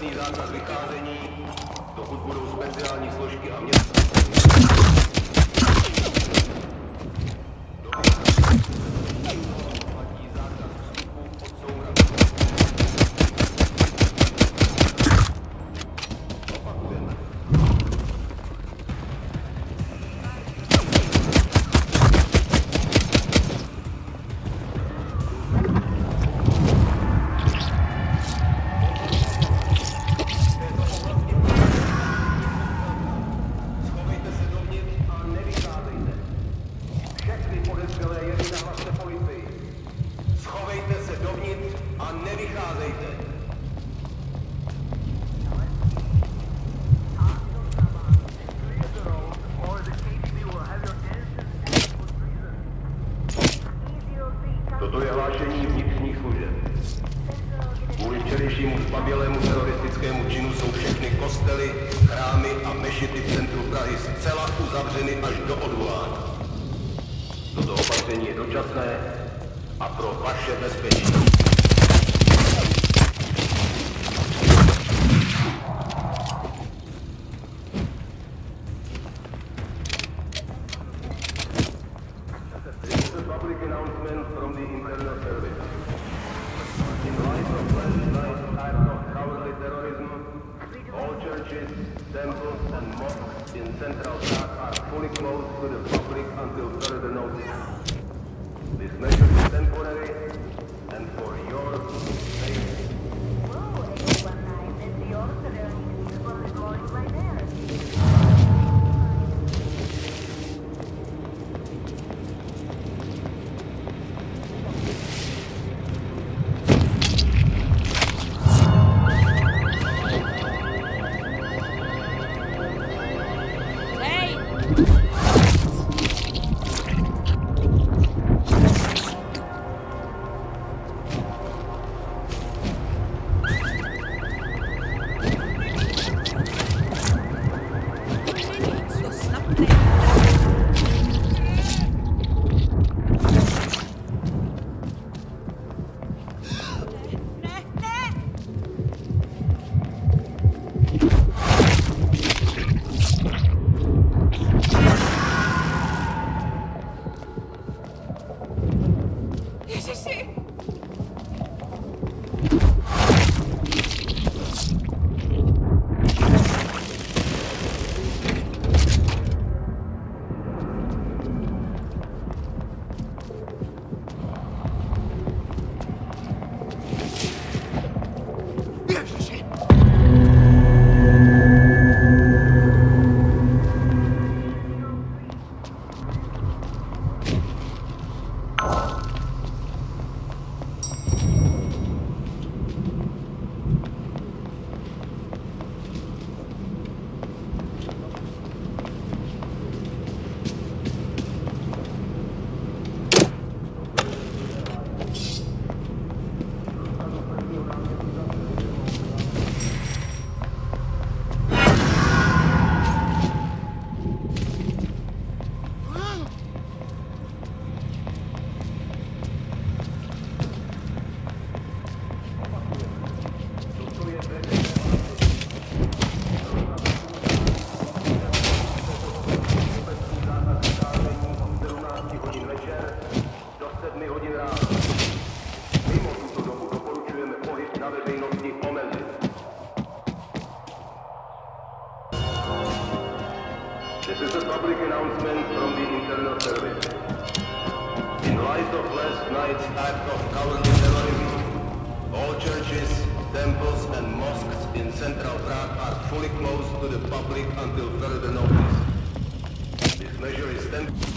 Obecný zákaz vycházení, dokud budou speciální složky a města... and